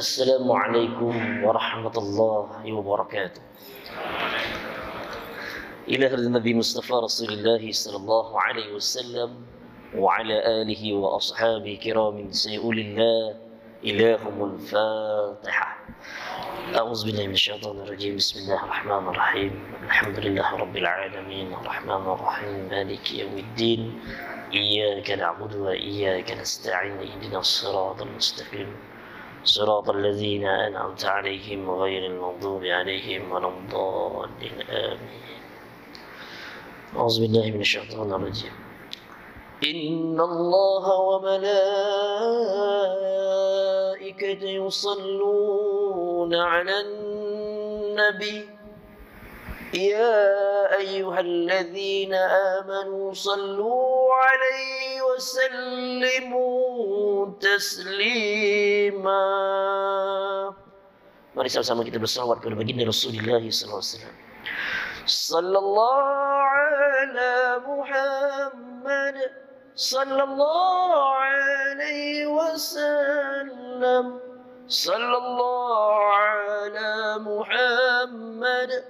السلام عليكم ورحمة الله وبركاته. إلى هذا النبي مصطفى رسول الله صلى الله عليه وسلم وعلى آله وأصحابه كرام سيقول الله إلههم الفاتحة. أعوذ بالله من الشيطان الرجيم. بسم الله الرحمن الرحيم. الحمد لله رب العالمين. الرحمن الرحيم. مالك يوم الدين. إياك نعبد وإياك نستعين. اهدنا الصراط المستقيم. صراط الذين أنعمت عليهم غير المغضوب عليهم ولا الضالين. آمين. أعوذ بالله من الشيطان الرجيم. إن الله وملائكته يصلون على النبي يا أيها الذين آمنوا صلوا عليه وسلموا تسليما Mari sama-sama kita bersalawat kepada baginda Rasulullah SAW. Sallallahu ala Muhammad Sallallahu alaihi wasallam Sallallahu ala Muhammad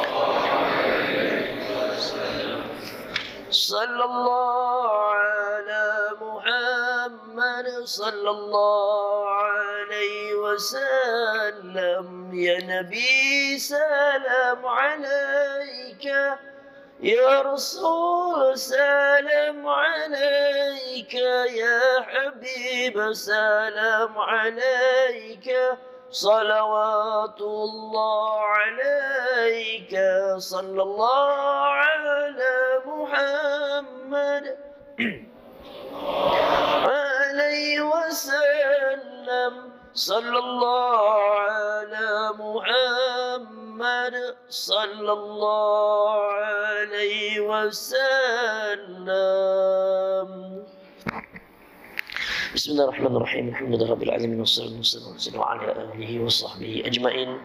صلى الله على محمد صلى الله عليه وسلم. يا نبي سلام عليك. يا رسول سلام عليك. يا حبيب سلام عليك. صلوات الله عليك صلى الله على محمد. عليه وسلم صلى الله على محمد صلى الله عليه وسلم. بسم الله الرحمن الرحيم. الحمد لله رب العالمين والصلاة والسلام على آله وصحبه أجمعين.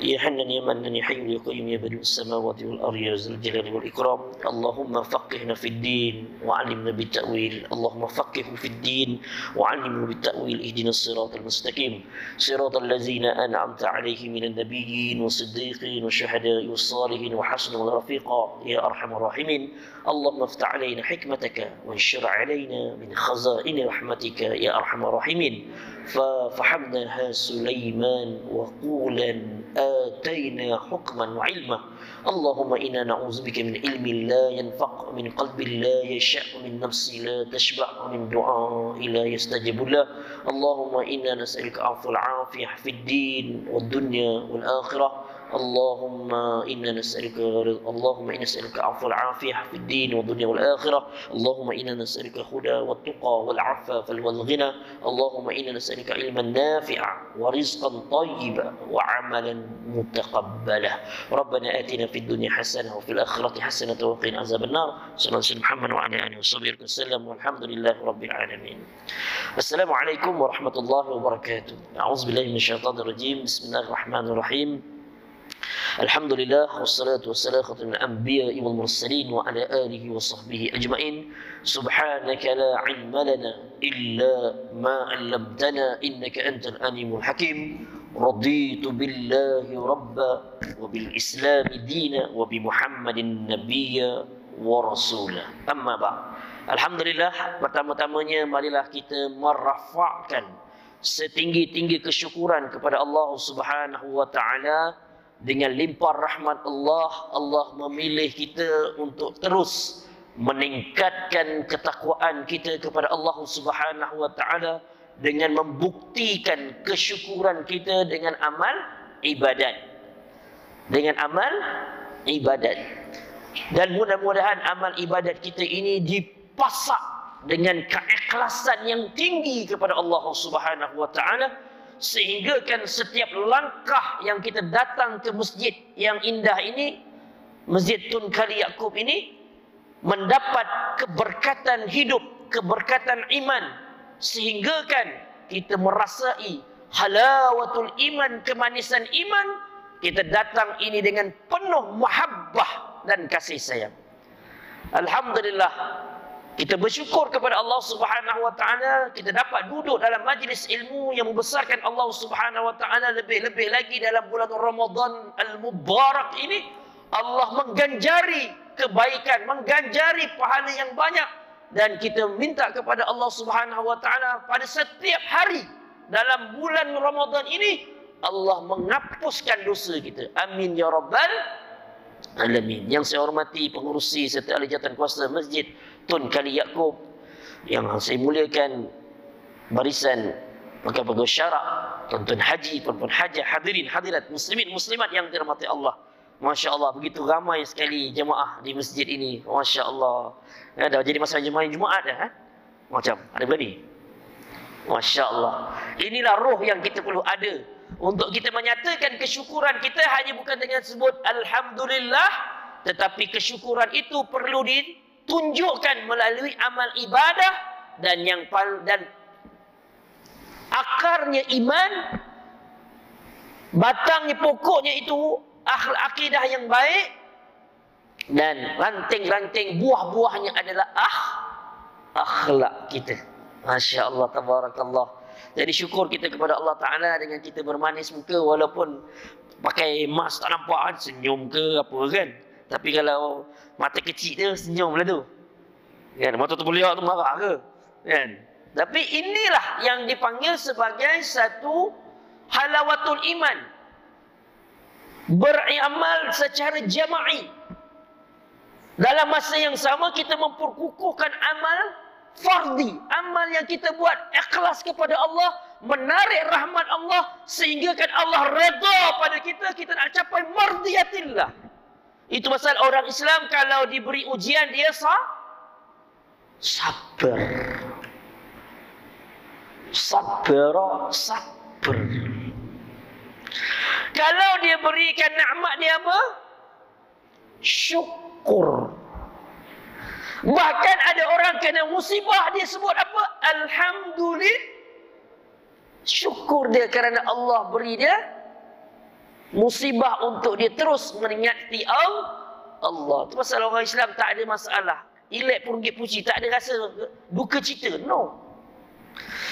يا حنان يا منان يا حي يا قيوم يا بديع السماوات والأرض يا ذا الجلال والإكرام. اللهم فقهنا في الدين وعلمنا بالتأويل. اللهم فقهه في الدين وعلمنا بالتأويل. اهدنا الصراط المستقيم. صراط الذين أنعمت عليهم من النبيين والصديقين والشهداء والصالحين وحسن رفيقا يا أرحم الراحمين. اللهم افتح علينا حكمتك وانشر علينا من خزائن رحمتك. يا أرحم الراحمين. ففحمناها سليمان وقولا آتينا حكما وعلما اللهم إنا نعوذ بك من علم لا ينفق من قلب لا يشاء من نفس لا تشبع من دعاء لا يستجب له اللهم إنا نسألك عفو العافية في الدين والدنيا والآخرة اللهم إنا نسألك اللهم إنا نسألك عفو العافية في الدين والدنيا والآخرة اللهم إنا نسألك الهدى والتقى والعفاف والغنى اللهم إنا نسألك علما نافعا ورزقا طيبا وعملا متقبلا ربنا آتنا في الدنيا حسنة وفي الآخرة حسنة وقنا عذاب النار صلى الله عليه محمد وعلى آله وصحبه وسلم والحمد لله رب العالمين السلام عليكم ورحمة الله وبركاته أعوذ بالله من الشيطان الرجيم بسم الله الرحمن الرحيم الحمد لله والصلاة والسلام خاتم الأنبياء والمرسلين وعلى آله وصحبه أجمعين سبحانك لا علم لنا إلا ما علمتنا إنك أنت الأليم الحكيم رضيت بالله ربا وبالإسلام دينا وبمحمد نبيا ورسولا أما بعد Alhamdulillah pertama-tamanya marilah kita merafakkan setinggi-tinggi kesyukuran kepada Allah Subhanahu wa taala dengan limpah rahmat Allah Allah memilih kita untuk terus meningkatkan ketakwaan kita kepada Allah Subhanahu wa taala dengan membuktikan kesyukuran kita dengan amal ibadat. Dengan amal ibadat. Dan mudah-mudahan amal ibadat kita ini dipasak dengan keikhlasan yang tinggi kepada Allah Subhanahu wa taala sehingga kan setiap langkah yang kita datang ke masjid yang indah ini Masjid Tun Kali Yakub ini mendapat keberkatan hidup, keberkatan iman sehingga kan kita merasai halawatul iman, kemanisan iman kita datang ini dengan penuh mahabbah dan kasih sayang. Alhamdulillah kita bersyukur kepada Allah Subhanahu wa taala kita dapat duduk dalam majlis ilmu yang membesarkan Allah Subhanahu wa taala lebih-lebih lagi dalam bulan Ramadan al-mubarak ini Allah mengganjari kebaikan, mengganjari pahala yang banyak dan kita minta kepada Allah Subhanahu wa taala pada setiap hari dalam bulan Ramadan ini Allah menghapuskan dosa kita. Amin ya rabbal alamin. Yang saya hormati pengurusi serta ahli jawatan kuasa masjid Tun Kali Yaakob yang saya muliakan barisan pegawai syarak, tuan-tuan haji, puan-puan haji, hadirin, hadirat, muslimin, muslimat yang dirahmati Allah. Masya Allah, begitu ramai sekali jemaah di masjid ini. Masya Allah. Ya, dah jadi masa jemaah Jumaat dah. Ha? Macam, ada berani? Masya Allah. Inilah roh yang kita perlu ada untuk kita menyatakan kesyukuran kita hanya bukan dengan sebut Alhamdulillah tetapi kesyukuran itu perlu ditunjukkan melalui amal ibadah dan yang dan akarnya iman batangnya pokoknya itu akhlak akidah yang baik dan ranting-ranting buah-buahnya adalah ah akhlak kita Masya Allah tabarakallah jadi syukur kita kepada Allah Ta'ala dengan kita bermanis muka walaupun pakai mask tak nampak kan, senyum ke apa kan. Tapi kalau mata kecil dia senyum lah tu. Kan, mata tu boleh tu marah ke. Kan. Tapi inilah yang dipanggil sebagai satu halawatul iman. Beramal secara jama'i. Dalam masa yang sama kita memperkukuhkan amal fardi amal yang kita buat ikhlas kepada Allah menarik rahmat Allah sehingga kan Allah redha pada kita kita nak capai mardiyatillah itu pasal orang Islam kalau diberi ujian dia sah sabar sabar sabar kalau dia berikan nikmat dia apa syukur Bahkan ada orang kena musibah dia sebut apa? Alhamdulillah. Syukur dia kerana Allah beri dia musibah untuk dia terus mengingati Allah. Itu pasal orang Islam tak ada masalah. Ilek pun pergi puji. Tak ada rasa duka cita. No.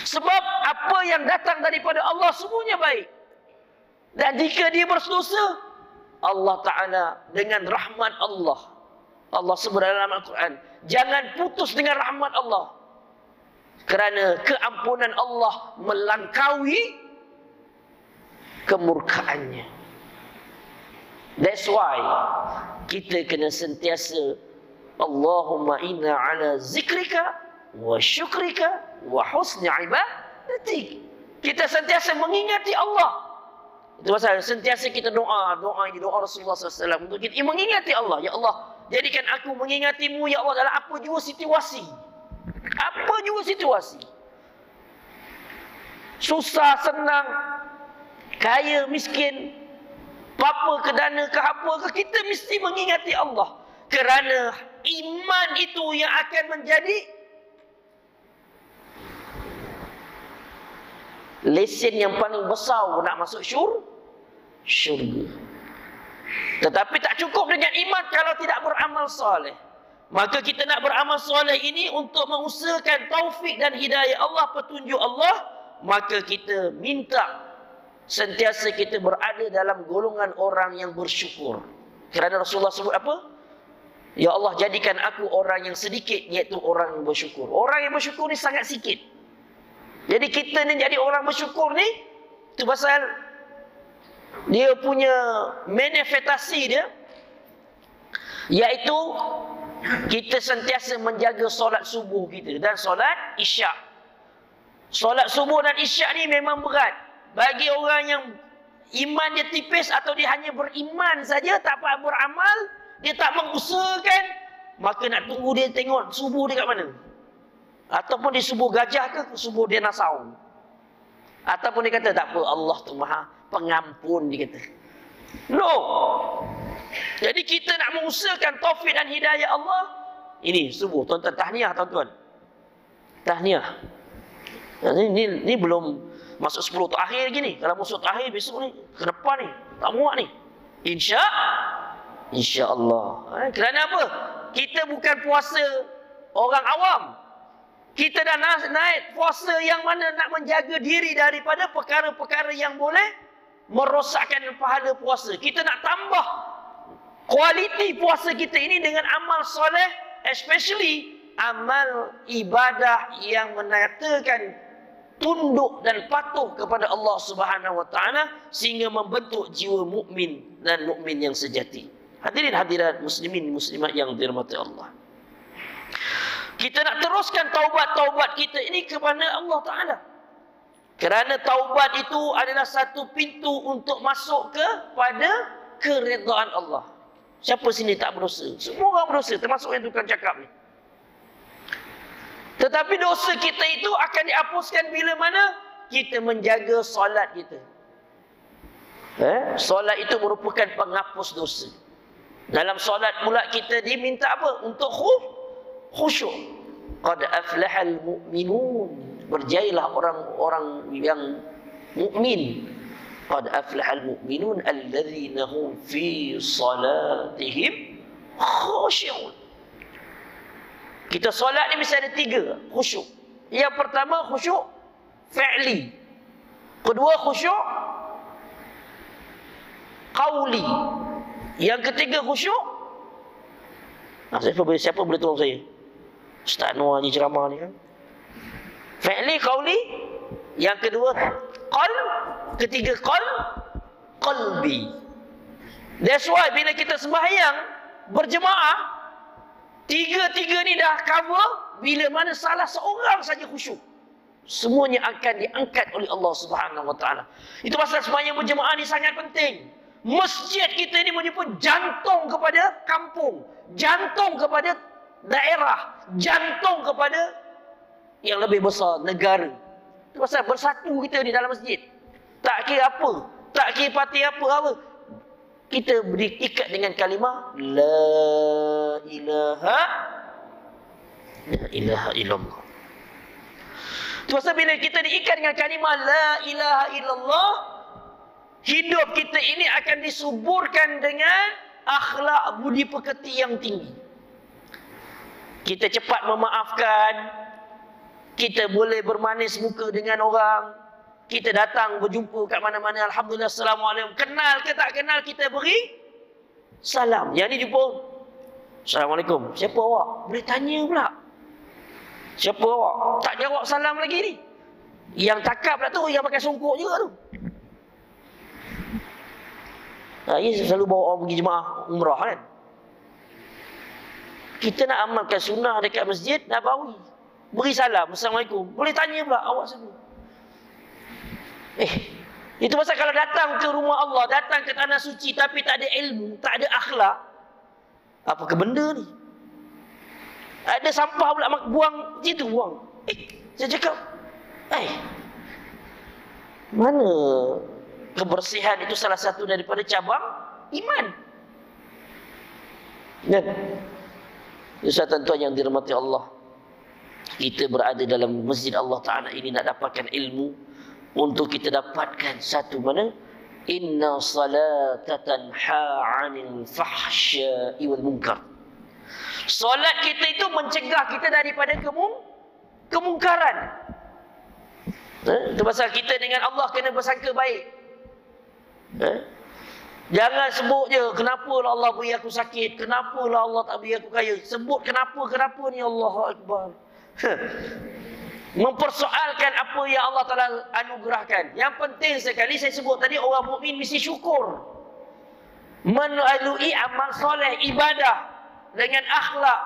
Sebab apa yang datang daripada Allah semuanya baik. Dan jika dia berdosa, Allah Ta'ala dengan rahmat Allah. Allah sebut dalam Al-Quran. Jangan putus dengan rahmat Allah. Kerana keampunan Allah melangkaui kemurkaannya. That's why kita kena sentiasa Allahumma inna ala zikrika wa syukrika wa husni ibadatik. Kita sentiasa mengingati Allah. Itu pasal sentiasa kita doa, doa ini doa Rasulullah SAW untuk kita mengingati Allah. Ya Allah, Jadikan aku mengingatimu ya Allah dalam apa jua situasi. Apa jua situasi. Susah, senang, kaya, miskin, apa ke dana ke apa ke, kita mesti mengingati Allah. Kerana iman itu yang akan menjadi lesen yang paling besar nak masuk syur, syurga. Tetapi tak cukup dengan iman kalau tidak beramal soleh. Maka kita nak beramal soleh ini untuk mengusahakan taufik dan hidayah Allah, petunjuk Allah. Maka kita minta sentiasa kita berada dalam golongan orang yang bersyukur. Kerana Rasulullah sebut apa? Ya Allah jadikan aku orang yang sedikit iaitu orang yang bersyukur. Orang yang bersyukur ni sangat sikit. Jadi kita ni jadi orang bersyukur ni itu pasal dia punya manifestasi dia iaitu kita sentiasa menjaga solat subuh kita dan solat isyak. Solat subuh dan isyak ni memang berat bagi orang yang iman dia tipis atau dia hanya beriman saja tak apa beramal, dia tak mengusahakan, maka nak tunggu dia tengok subuh dia kat mana. Ataupun di subuh gajah ke subuh dia nasau. Ataupun dia kata tak apa Allah tu maha pengampun dia kata. No. Jadi kita nak mengusahakan taufik dan hidayah Allah. Ini subuh tuan-tuan tahniah tuan-tuan. Tahniah. Ini, ini, ini belum masuk 10 akhir lagi ni. Kalau masuk akhir besok ni, ke depan ni, tak muak ni. Insya Insya Allah. Eh, kerana apa? Kita bukan puasa orang awam. Kita dah naik puasa yang mana nak menjaga diri daripada perkara-perkara yang boleh merosakkan pahala puasa. Kita nak tambah kualiti puasa kita ini dengan amal soleh, especially amal ibadah yang menyatakan tunduk dan patuh kepada Allah Subhanahu wa taala sehingga membentuk jiwa mukmin dan mukmin yang sejati. Hadirin hadirat muslimin muslimat yang dirahmati Allah. Kita nak teruskan taubat-taubat kita ini kepada Allah Ta'ala. Kerana taubat itu adalah satu pintu untuk masuk kepada keredaan Allah. Siapa sini tak berdosa? Semua orang berdosa, termasuk yang tukang cakap ni. Tetapi dosa kita itu akan dihapuskan bila mana kita menjaga solat kita. Eh? Solat itu merupakan penghapus dosa. Dalam solat pula kita diminta apa? Untuk khusyuk. Qad aflahal mu'minun. Berjayalah orang-orang yang mukmin. Qad aflahal mu'minun alladzina hum fi salatihim khusyuk. Kita solat ni mesti ada tiga khusyuk. Yang pertama khusyuk fi'li. Kedua khusyuk qauli. Yang ketiga khusyuk Nah, siapa, siapa boleh tolong saya? Ustaz Noah ni ceramah ni kan. Fi'li qawli. Yang kedua qal. Ketiga qal. Qalbi. That's why bila kita sembahyang berjemaah tiga-tiga ni dah cover bila mana salah seorang saja khusyuk. Semuanya akan diangkat oleh Allah Subhanahu Wa Taala. Itu pasal sembahyang berjemaah ni sangat penting. Masjid kita ini menyebut jantung kepada kampung, jantung kepada daerah jantung kepada yang lebih besar negara. Itu pasal bersatu kita di dalam masjid. Tak kira apa, tak kira parti apa Kita berikat dengan kalimah la ilaha la ilaha illallah. Itu pasal bila kita diikat dengan kalimah la ilaha illallah, hidup kita ini akan disuburkan dengan akhlak budi pekerti yang tinggi. Kita cepat memaafkan. Kita boleh bermanis muka dengan orang. Kita datang berjumpa kat mana-mana. Alhamdulillah. Assalamualaikum. Kenal ke tak kenal kita beri? Salam. Yang ni jumpa. Assalamualaikum. Siapa awak? Boleh tanya pula. Siapa awak? Tak jawab salam lagi ni. Yang cakap pula tu yang pakai songkok juga tu. Ha, ini selalu bawa orang pergi jemaah umrah kan kita nak amalkan sunnah dekat masjid Nabawi. Beri salam. Assalamualaikum. Boleh tanya pula awak semua. Eh, itu pasal kalau datang ke rumah Allah, datang ke tanah suci tapi tak ada ilmu, tak ada akhlak. Apa ke benda ni? Ada sampah pula buang situ buang. Eh, saya cakap, eh, mana kebersihan itu salah satu daripada cabang iman. Dan Ustaz tuan yang dirahmati Allah. Kita berada dalam masjid Allah Ta'ala ini nak dapatkan ilmu. Untuk kita dapatkan satu mana? Inna salata tanha anil fahsya'i wal munkar. Solat kita itu mencegah kita daripada kemung, kemungkaran. Eh? Itu pasal kita dengan Allah kena bersangka baik. Eh? Jangan sebut je kenapa lah Allah beri aku sakit, kenapa lah Allah tak beri aku kaya. Sebut kenapa, kenapa ni Allah Akbar. Mempersoalkan apa yang Allah telah anugerahkan. Yang penting sekali saya sebut tadi orang mukmin mesti syukur. Melalui amal soleh, ibadah dengan akhlak.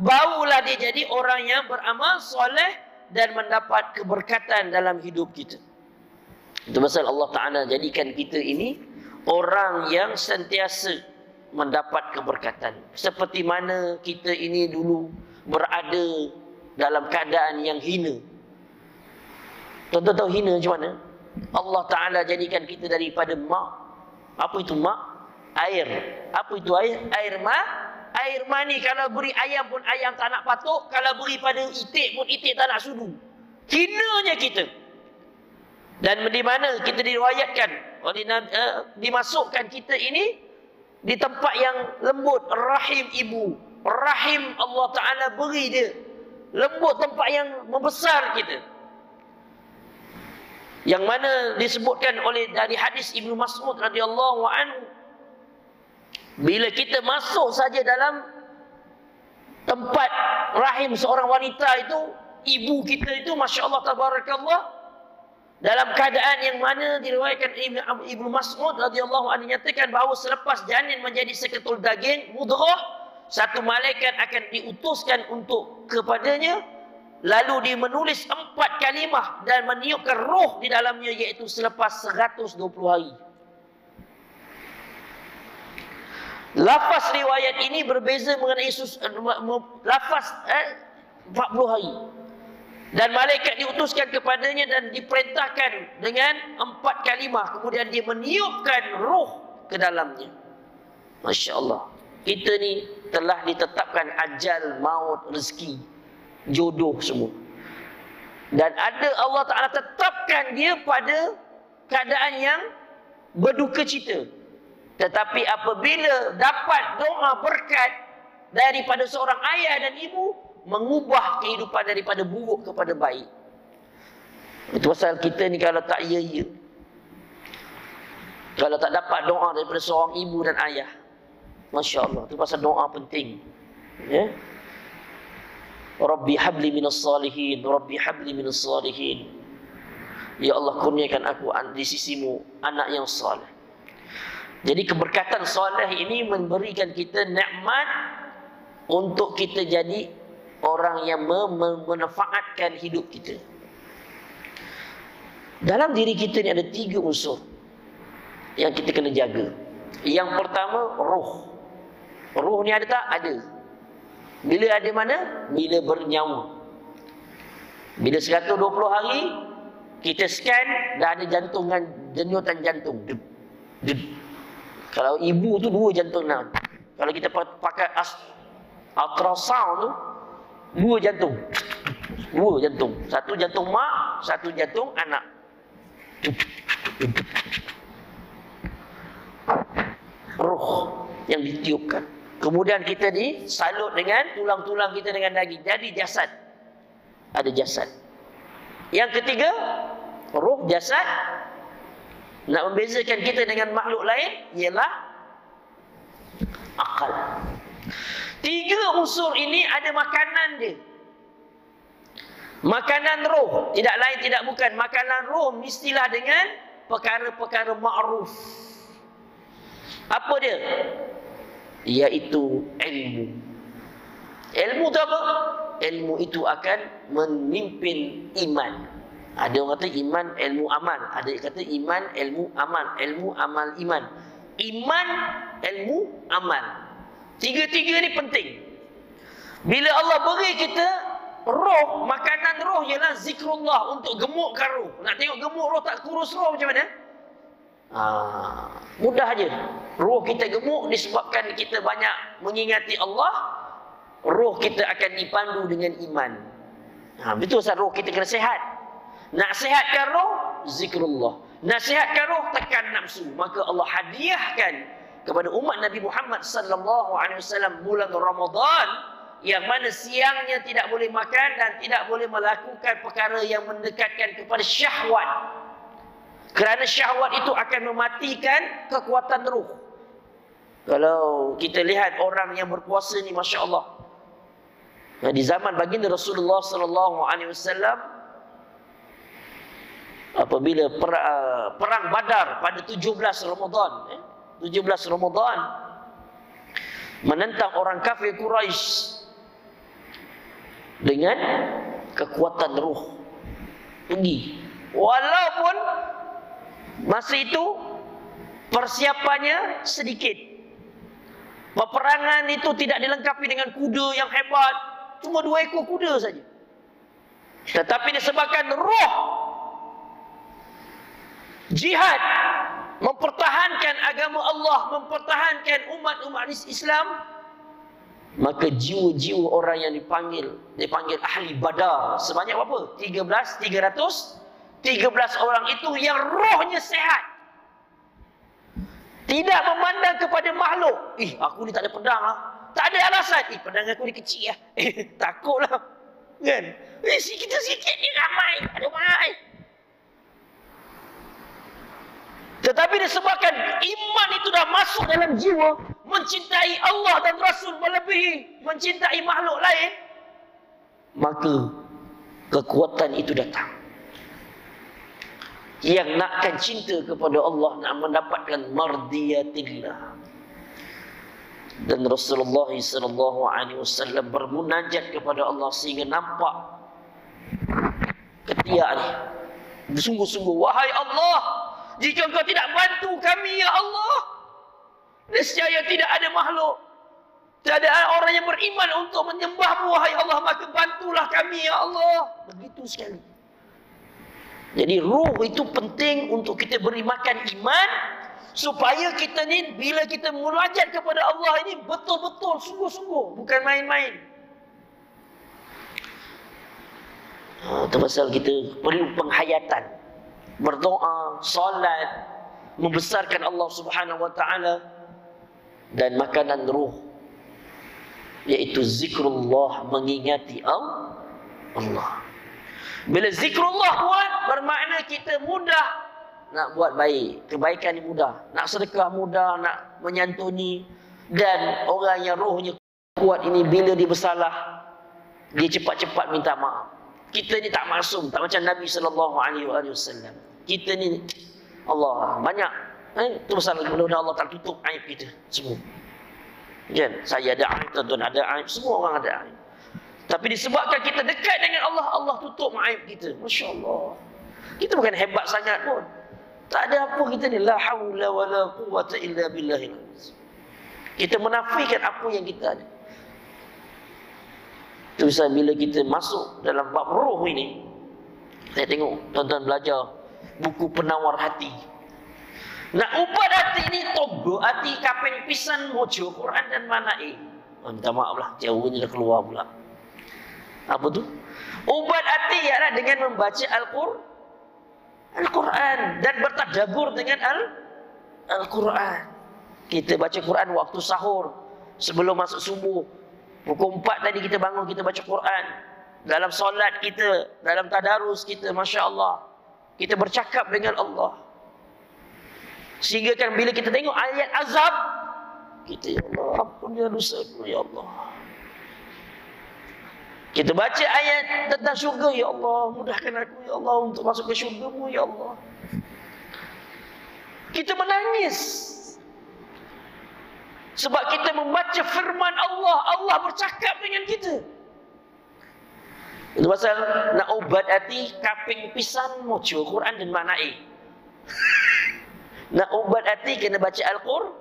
Barulah dia jadi orang yang beramal soleh dan mendapat keberkatan dalam hidup kita. Itu pasal Allah Ta'ala jadikan kita ini orang yang sentiasa mendapat keberkatan. Seperti mana kita ini dulu berada dalam keadaan yang hina. Tuan-tuan tahu hina macam mana? Allah Ta'ala jadikan kita daripada mak. Apa itu mak? Air. Apa itu air? Air mak. Air mani kalau beri ayam pun ayam tak nak patuk. Kalau beri pada itik pun itik tak nak sudu. Hinanya kita. Dan di mana kita diriwayatkan. Oleh, uh, dimasukkan kita ini. Di tempat yang lembut. Rahim ibu. Rahim Allah Ta'ala beri dia. Lembut tempat yang membesar kita. Yang mana disebutkan oleh dari hadis Ibnu Mas'ud radhiyallahu anhu bila kita masuk saja dalam tempat rahim seorang wanita itu ibu kita itu masya-Allah tabarakallah dalam keadaan yang mana diriwayatkan Ibnu Mas'ud radhiyallahu anhu nyatakan bahawa selepas janin menjadi seketul daging mudrah satu malaikat akan diutuskan untuk kepadanya lalu dia menulis empat kalimah dan meniupkan roh di dalamnya iaitu selepas 120 hari. Lafaz riwayat ini berbeza mengenai sus, lafaz eh, 40 hari. Dan malaikat diutuskan kepadanya dan diperintahkan dengan empat kalimah. Kemudian dia meniupkan roh ke dalamnya. Masya Allah. Kita ni telah ditetapkan ajal, maut, rezeki, jodoh semua. Dan ada Allah Ta'ala tetapkan dia pada keadaan yang berduka cita. Tetapi apabila dapat doa berkat daripada seorang ayah dan ibu, mengubah kehidupan daripada buruk kepada baik. Itu pasal kita ni kalau tak ya-ya. Kalau tak dapat doa daripada seorang ibu dan ayah, Masya Allah. Itu pasal doa penting. Ya. Rabbi habli minas salihin. Rabbi habli minas salihin. Ya Allah kurniakan aku di sisimu anak yang salih. Jadi keberkatan salih ini memberikan kita nikmat untuk kita jadi orang yang memanfaatkan hidup kita. Dalam diri kita ni ada tiga unsur yang kita kena jaga. Yang pertama, roh. Ruh ni ada tak? Ada. Bila ada mana? Bila bernyawa. Bila 120 hari, kita scan, dah ada jantungan, denyutan jantung. Dup, dup. Kalau ibu tu dua jantung nak. Kalau kita pakai as, ultrasound tu, dua jantung. Dua jantung. Satu jantung mak, satu jantung anak. Ruh yang ditiupkan. Kemudian kita disalut dengan tulang-tulang kita dengan daging. Jadi jasad. Ada jasad. Yang ketiga, roh jasad. Nak membezakan kita dengan makhluk lain, ialah akal. Tiga unsur ini ada makanan dia. Makanan roh. Tidak lain, tidak bukan. Makanan roh mestilah dengan perkara-perkara ma'ruf. Apa dia? Iaitu ilmu. Ilmu itu apa? Ilmu itu akan memimpin iman. Ada orang kata iman, ilmu amal. Ada yang kata iman, ilmu amal. Ilmu, amal, iman. Iman, ilmu, amal. Tiga-tiga ni penting. Bila Allah beri kita roh, makanan roh ialah zikrullah untuk gemukkan roh. Nak tengok gemuk roh tak kurus roh macam mana? Ha, mudah aja. Roh kita gemuk disebabkan kita banyak mengingati Allah. Roh kita akan dipandu dengan iman. Ha, betul sah roh kita kena sehat. Nak sehatkan roh, zikrullah. Nak sehatkan roh, tekan nafsu. Maka Allah hadiahkan kepada umat Nabi Muhammad sallallahu alaihi wasallam bulan Ramadan yang mana siangnya tidak boleh makan dan tidak boleh melakukan perkara yang mendekatkan kepada syahwat kerana syahwat itu akan mematikan kekuatan ruh. Kalau kita lihat orang yang berpuasa ni Masya Allah. Di zaman baginda Rasulullah sallallahu alaihi wasallam apabila perang Badar pada 17 Ramadan eh, 17 Ramadan menentang orang kafir Quraisy dengan kekuatan ruh tinggi walaupun Masa itu persiapannya sedikit. Peperangan itu tidak dilengkapi dengan kuda yang hebat. Cuma dua ekor kuda saja. Tetapi disebabkan roh Jihad mempertahankan agama Allah, mempertahankan umat-umat Islam, maka jiwa-jiwa orang yang dipanggil, dipanggil ahli badar sebanyak berapa? 13, 300, 13 orang itu yang rohnya sehat. Tidak memandang kepada makhluk. Ih, aku ni tak ada pedang lah. Tak ada alasan. Ih, pedang aku ni kecil lah. Eh, takutlah. Kan? Eh, kita sikit ni ramai. Ada ramai. Tetapi disebabkan iman itu dah masuk dalam jiwa, mencintai Allah dan Rasul melebihi mencintai makhluk lain, maka kekuatan itu datang. Yang nakkan cinta kepada Allah nak mendapatkan mardiyatillah. Dan Rasulullah sallallahu alaihi wasallam bermunajat kepada Allah sehingga nampak ketiak ni. Bersungguh-sungguh wahai Allah, jika engkau tidak bantu kami ya Allah, nescaya tidak ada makhluk. Tidak ada orang yang beriman untuk menyembahmu wahai Allah, maka bantulah kami ya Allah. Begitu sekali. Jadi ruh itu penting untuk kita beri makan iman supaya kita ni bila kita munajat kepada Allah ini betul-betul sungguh-sungguh bukan main-main. Ha, itu pasal kita perlu penghayatan berdoa, salat, membesarkan Allah Subhanahu wa taala dan makanan ruh yaitu zikrullah mengingati Allah. Bila zikrullah kuat bermakna kita mudah nak buat baik, kebaikan ni mudah, nak sedekah mudah, nak menyantuni. Dan orang yang rohnya kuat ini bila dia bersalah dia cepat-cepat minta maaf. Kita ni tak masum, tak macam Nabi sallallahu alaihi wasallam. Kita ni Allah banyak. Eh, itu masalah mudah-mudahan Allah tak tutup aib kita semua. Kan? Saya ada aib tuan-tuan ada aib semua orang ada aib tapi disebabkan kita dekat dengan Allah Allah tutup aib kita Masya Allah kita bukan hebat sangat pun tak ada apa kita ni la haula wa la quwata illa billahi kita menafikan apa yang kita ada itu bisa bila kita masuk dalam bab roh ini saya tengok tuan-tuan belajar buku penawar hati. Nak ubat hati ni togo hati kaping pisan mojo Quran dan mana. Oh, minta maaf lah, jauhnya dah keluar pula. Apa tu? Ubat hati ialah dengan membaca Al-Quran Al-Quran dan bertadabur dengan Al Al-Quran. Kita baca Quran waktu sahur sebelum masuk subuh. Pukul 4 tadi kita bangun kita baca Quran. Dalam solat kita, dalam tadarus kita, Masya Allah. Kita bercakap dengan Allah. Sehingga kan bila kita tengok ayat azab, kita ya Allah, ampunnya dosa ya Allah. Kita baca ayat tentang syurga, ya Allah, mudahkan aku ya Allah untuk masuk ke syurgamu ya Allah. Kita menangis. Sebab kita membaca firman Allah, Allah bercakap dengan kita. Itu pasal nak ubat hati kaping pisan mojo Quran dan maknai. nak ubat hati kena baca Al-Qur'an.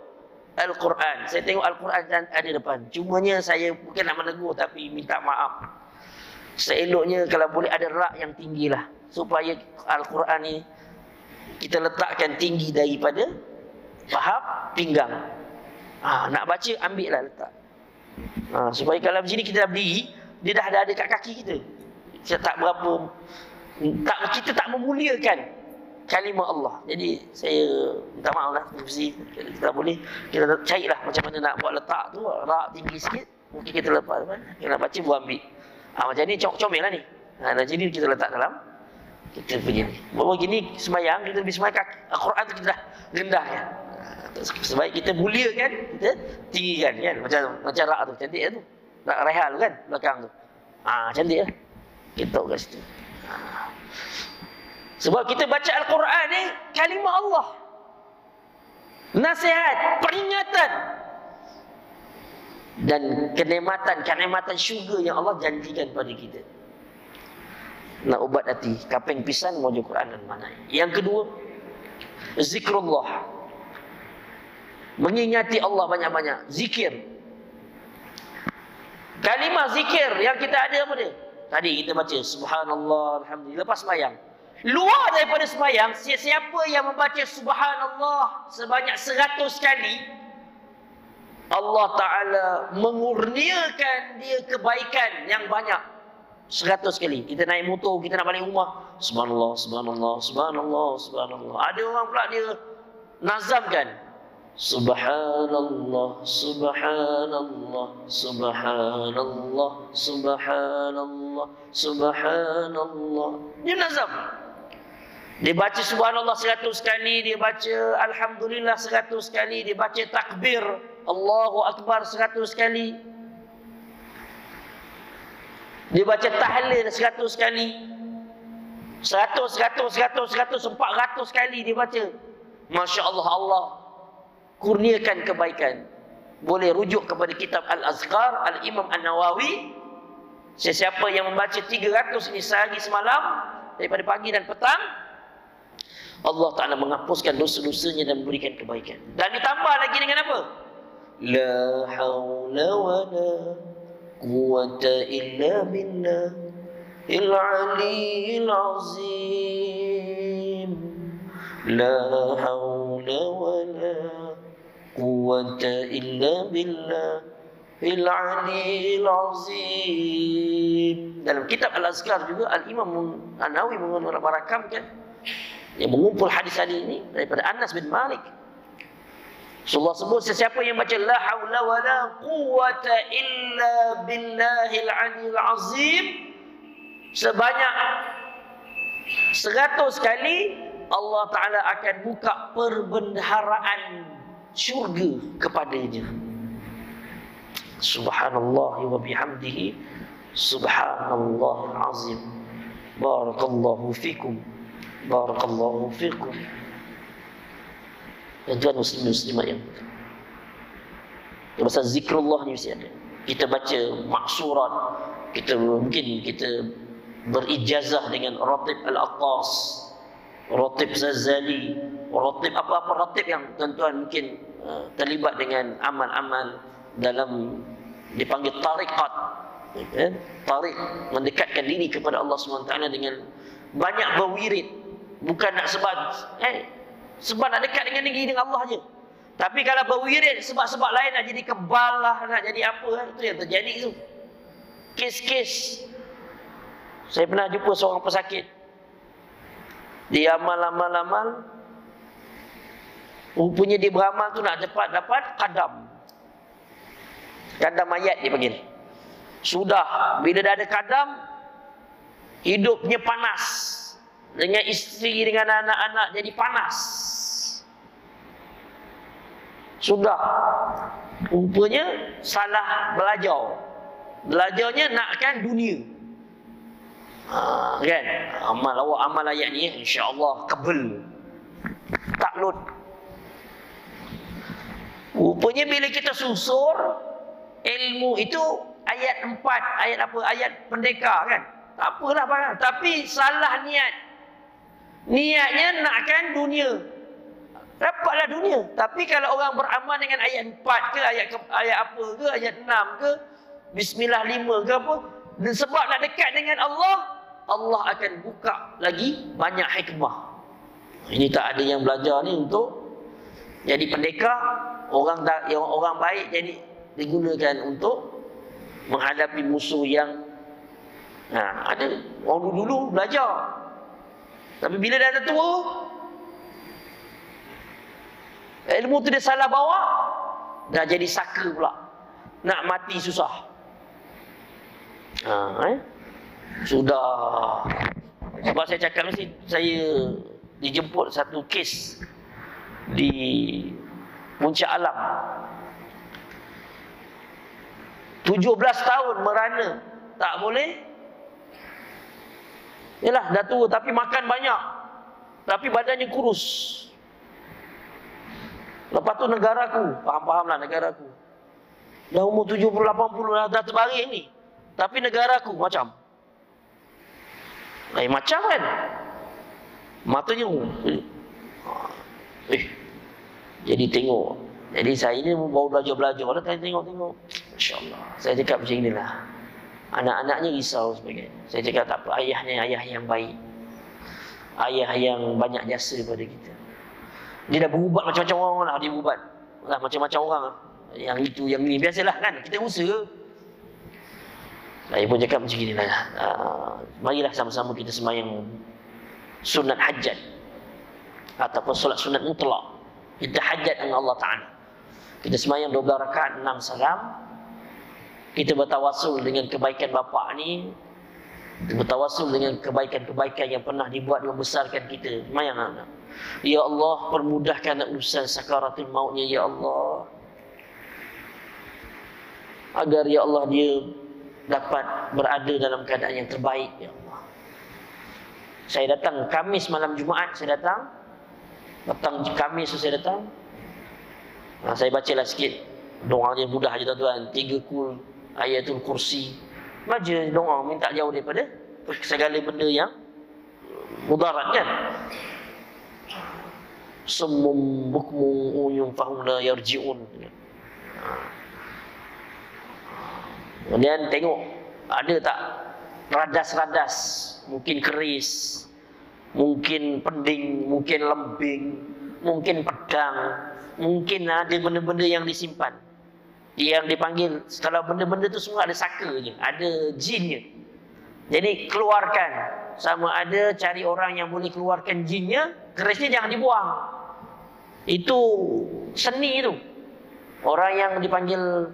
Al-Quran. Saya tengok Al-Quran ada depan. Cumanya saya bukan nak menegur tapi minta maaf. Seeloknya kalau boleh ada rak yang tinggi lah. Supaya Al-Quran ni kita letakkan tinggi daripada pahap pinggang. Ha, nak baca ambil lah letak. Ha, supaya kalau macam ni kita dah berdiri, dia dah ada dekat kaki kita. Kita tak berapa tak kita tak memuliakan kalimah Allah. Jadi saya minta maaf lah mesti kita boleh kita carilah macam mana nak buat letak tu rak tinggi sikit mungkin kita lepas apa kita nak baca buat ambil. Ah macam ni comel lah ni. Ha nah, jadi kita letak dalam kita punya ni. Bawa gini sembahyang kita lebih sembahyang Al-Quran tu kita dah rendah kan. Sebaik kita mulia kan, kita tinggikan kan. Macam macam rak tu, cantik tu. Rak rehal kan, belakang tu. Ah cantik lah. Kita tahu kat situ. Sebab kita baca Al-Quran ni kalimah Allah. Nasihat, peringatan dan kenikmatan, kenikmatan syurga yang Allah janjikan pada kita. Nak ubat hati, kaping pisan mau Quran dan mana. Yang kedua, zikrullah. Mengingati Allah banyak-banyak, zikir. Kalimah zikir yang kita ada apa dia? Tadi kita baca subhanallah alhamdulillah lepas sembahyang. Luar daripada semayang, siapa yang membaca subhanallah sebanyak seratus kali, Allah Ta'ala mengurniakan dia kebaikan yang banyak. Seratus kali. Kita naik motor, kita nak balik rumah. Subhanallah, subhanallah, subhanallah, subhanallah. Ada orang pula dia nazamkan. Subhanallah, subhanallah, subhanallah, subhanallah, subhanallah. Dia nazam. Dia baca subhanallah seratus kali, dia baca alhamdulillah seratus kali, dia baca takbir Allahu akbar seratus kali. Dia baca tahlil seratus kali. Seratus, seratus, seratus, seratus, empat ratus kali dia baca. Masya Allah, Allah kurniakan kebaikan. Boleh rujuk kepada kitab Al-Azkar, Al-Imam An-Nawawi. Sesiapa yang membaca 300 ini sehari semalam, daripada pagi dan petang, Allah Ta'ala menghapuskan dosa-dosanya dan memberikan kebaikan. Dan ditambah lagi dengan apa? Wa la quwata illa billah il-aliyyil azim. La hawla wa la quwata illa billah il-aliyyil azim. Dalam kitab Al-Azkar juga Al-Imam An-Nawawi merakamkan yang mengumpul hadis-hadis ini daripada Anas bin Malik. Rasulullah sebut sesiapa yang baca la haula wa la quwata illa billahil aliyil azim sebanyak seratus kali Allah Ta'ala akan buka perbendaharaan syurga kepadanya. Subhanallah wa bihamdihi Subhanallah azim Barakallahu fikum Barakallahu fikum. Ya tuan muslim muslimat yang Pasal zikrullah ni mesti ada. Kita baca maksurat, kita mungkin kita berijazah dengan ratib al-aqas, ratib zazali, ratib apa-apa ratib yang tuan-tuan mungkin uh, terlibat dengan amal-amal dalam dipanggil tarikat. Ya, tarik mendekatkan diri kepada Allah SWT dengan banyak berwirid Bukan nak sebab eh sebab nak dekat dengan negeri dengan Allah aja. Tapi kalau berwirid sebab-sebab lain nak jadi kebal lah, nak jadi apa lah, itu yang terjadi tu. Kes-kes. Saya pernah jumpa seorang pesakit. Dia amal-amal-amal. Rupanya dia beramal tu nak dapat dapat kadam. Kadam ayat dia panggil. Sudah bila dah ada kadam hidupnya panas dengan isteri dengan anak-anak jadi panas. Sudah. Rupanya salah belajar. Belajarnya nakkan dunia. Ha, kan? Amal awak amal ayat ni insya-Allah kebel. Taklud. Rupanya bila kita susur ilmu itu ayat empat, ayat apa? Ayat pendekar kan? Tak apalah. Tapi salah niat Niatnya nakkan dunia. Dapatlah dunia. Tapi kalau orang beramal dengan ayat 4 ke, ayat ke, ayat apa ke, ayat 6 ke, bismillah 5 ke apa, dan sebab nak dekat dengan Allah, Allah akan buka lagi banyak hikmah. Ini tak ada yang belajar ni untuk jadi pendekar, orang tak, yang orang baik jadi digunakan untuk menghadapi musuh yang Nah, ada orang dulu-dulu belajar tapi bila dah tua, ilmu tu dia salah bawa, dah jadi saka pula. Nak mati susah. Ha, eh? Sudah. Sebab saya cakap mesti saya dijemput satu kes di Puncak Alam. 17 tahun merana tak boleh Yalah, dah tua tapi makan banyak. Tapi badannya kurus. Lepas tu negaraku, faham-fahamlah negaraku. Dah umur 70 80 dah, dah terbaring ni. Tapi negaraku macam Lain macam kan? Matanya eh. eh. Jadi tengok. Jadi saya ni baru belajar-belajar. Orang tengok-tengok. Masya-Allah. Saya cakap macam inilah. Anak-anaknya risau sebagainya. Saya cakap tak apa, ayahnya ayah yang baik. ayah yang banyak jasa pada kita. Dia dah berubat macam-macam orang lah, dia berubat. Lah, macam-macam orang lah. Yang itu, yang ini. Biasalah kan, kita usaha. Saya pun cakap macam ni lah. Uh, marilah sama-sama kita semayang sunat hajat. Ataupun solat sunat mutlak. Kita hajat dengan Allah Ta'ala. Kita semayang 12 rakaat, 6 salam. Kita bertawasul dengan kebaikan bapa ni. Kita bertawasul dengan kebaikan-kebaikan yang pernah dibuat membesarkan kita. Semayang anak. Ya Allah, permudahkan urusan sakaratul mautnya, Ya Allah. Agar Ya Allah dia dapat berada dalam keadaan yang terbaik, Ya Allah. Saya datang Kamis malam Jumaat, saya datang. Datang Kamis saya datang. Nah, saya bacalah sikit. Doa dia mudah je tuan-tuan. Tiga kul ayatul kursi. Baca doa minta jauh daripada segala benda yang mudarat kan summum bukmu uyum fahum la yarji'un. Kemudian tengok ada tak radas-radas, mungkin keris, mungkin pending, mungkin lembing, mungkin pedang, mungkin ada benda-benda yang disimpan. Yang dipanggil, kalau benda-benda tu semua ada sakanya, ada jinnya. Jadi keluarkan sama ada cari orang yang boleh keluarkan jinnya, kerisnya jangan dibuang. Itu seni itu. Orang yang dipanggil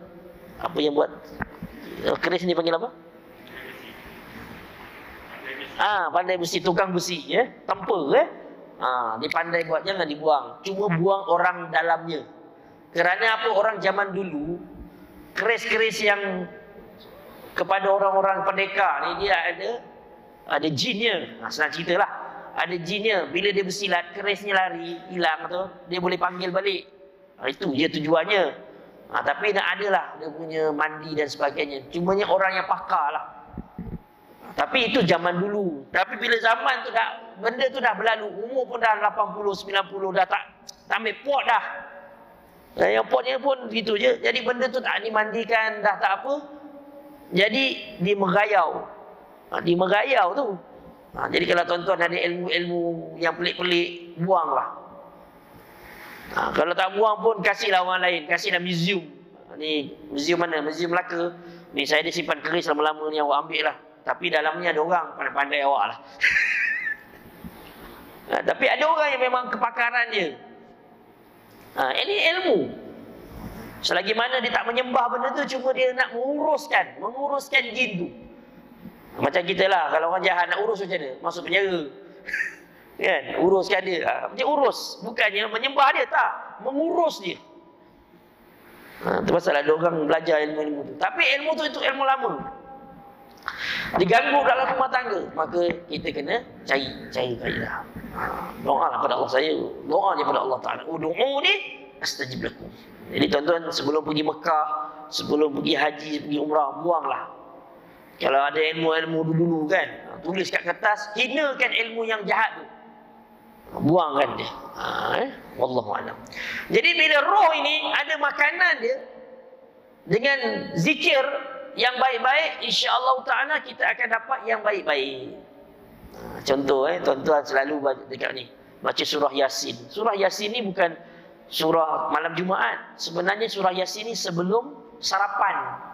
apa yang buat keris ini dipanggil apa? Ah, pandai besi, tukang besi ya, tempa eh. Ah, dia pandai buat jangan dibuang. Cuma buang orang dalamnya. Kerana apa orang zaman dulu keris-keris yang kepada orang-orang pendekar ni dia ada ada jinnya. Ha, senang cerita lah. Ada jinnya. Bila dia bersilat, kerisnya lari, hilang tu, dia boleh panggil balik. Ha, itu je tujuannya. Ha, tapi nak ada lah dia punya mandi dan sebagainya. Cumanya orang yang pakar lah. Ha, tapi itu zaman dulu. Tapi bila zaman tu dah, benda tu dah berlalu. Umur pun dah 80, 90, dah tak, tak ambil pot dah. Dan yang potnya pun gitu je. Jadi benda tu tak dimandikan, dah tak apa. Jadi dia merayau. Ha, dia merayau tu. Ha, jadi kalau tuan-tuan ada ilmu-ilmu yang pelik-pelik, buanglah. Ha, kalau tak buang pun kasihlah orang lain, kasihlah museum. Ha, ni museum mana? Museum Melaka. Ni saya ada simpan keris lama-lama ni awak ambil lah. Tapi dalamnya ada orang pandai-pandai awak lah. ha, tapi ada orang yang memang kepakaran dia. Ha, ini ilmu. Selagi mana dia tak menyembah benda tu Cuma dia nak menguruskan Menguruskan jin tu Macam kita lah Kalau orang jahat nak urus macam mana? Masuk penjara. Kan? Uruskan dia. Ha, Macam urus. Bukannya menyembah dia Tak. Mengurus dia. Ha, Itu pasal ada orang belajar ilmu-ilmu tu. Tapi ilmu tu itu ilmu lama. Diganggu dalam rumah tangga Maka kita kena cari Cari kaedah ha, Doa lah pada Allah saya. Doa dia pada Allah Ta'ala. Udu'u ni Astajib lakum jadi tuan-tuan sebelum pergi Mekah, sebelum pergi haji, pergi umrah, buanglah. Kalau ada ilmu-ilmu dulu-dulu kan, tulis kat kertas, hinakan ilmu yang jahat tu. Buangkan dia. Ha, eh? Wallahu a'lam. Jadi bila roh ini ada makanan dia dengan zikir yang baik-baik, insya-Allah taala kita akan dapat yang baik-baik. Ha, contoh eh, tuan-tuan selalu dekat ni baca surah Yasin. Surah Yasin ni bukan surah malam Jumaat. Sebenarnya surah Yasin ini sebelum sarapan.